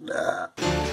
Nah.